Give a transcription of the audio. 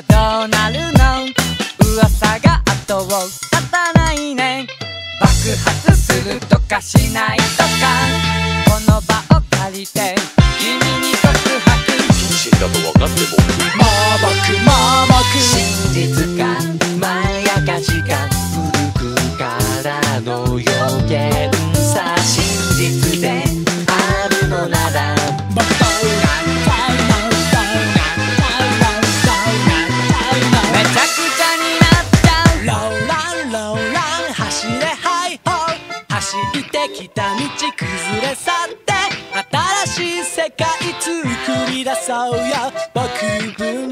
はどうなるの？噂が後を絶たないね。爆発するとかしないとか。この場を借りて君に告白。真だと分かっても盲目盲目真実かまやかしか古くからの予言てきた道崩れ去って新しい世界作り出そうよ。僕文